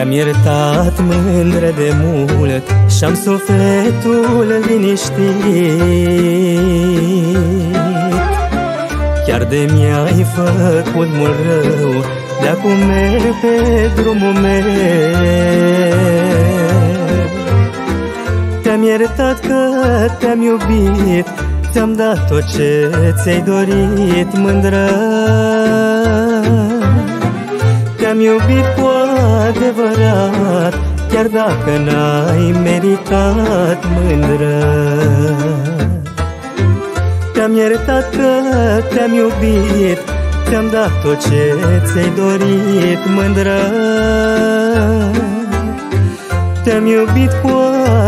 Te-am iertat mândră de mult Și-am sufletul liniștit. Chiar de mi-ai făcut mult rău De-acum merg pe drumul meu. Te-am iertat că te-am iubit Ți-am dat tot ce ți-ai dorit, mândră. Te-am iubit cu adevărat Chiar dacă n-ai meritat, mândră. Te-am iertat că te-am iubit Ți-am dat tot ce ți-ai dorit, mândră. Te-am iubit cu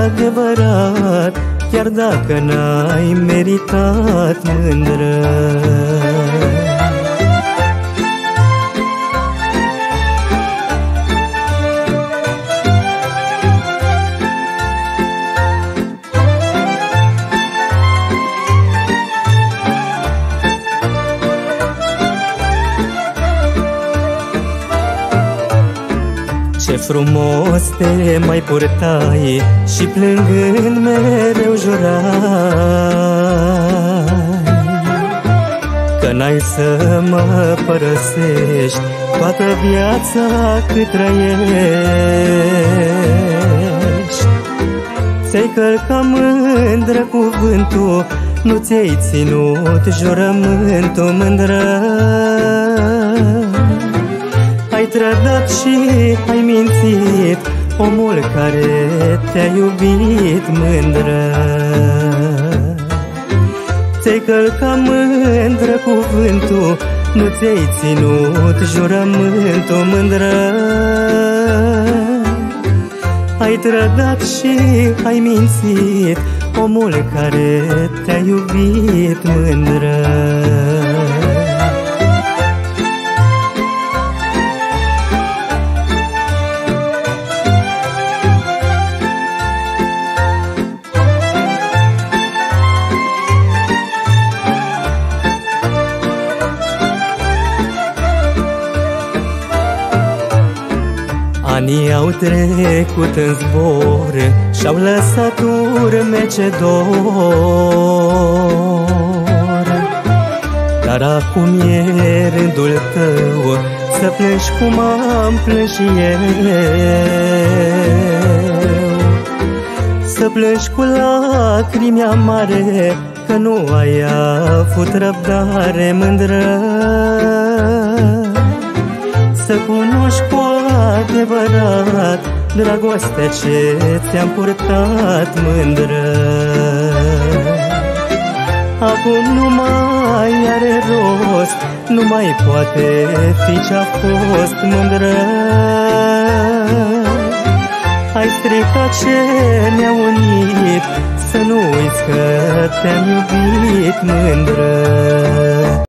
adevărat Chiar dacă n-ai meritat mândră frumos te mai purtai Și plângând mereu jurai. Că n-ai să mă părăsești Toată viața cât trăiești. Ți-ai călcat mândră cuvântul Nu ți-ai ținut jurământul mândră. ai trădat și ai mințit Omul care te-a iubit mândră. Ți-ai călcat mândră cuvântul Nu ți-ai ținut jurământul mândră. Ai trădat și ai mințit Omul care te-a iubit mândră Anii au trecut în zbor Și-au lăsat urme ce dor. Dar acum e rândul tău Să plângi cum am plâns și eu. Să plângi cu lacrimi amare Că nu ai avut răbdare mândră. Să cunoști cu adevărat Dragostea ce ți-am purtat mândră. Acum nu mai are rost Nu mai poate fi ce-a fost mândră. Ai stricat ce ne-a unit Să nu uiți că te-am iubit mândră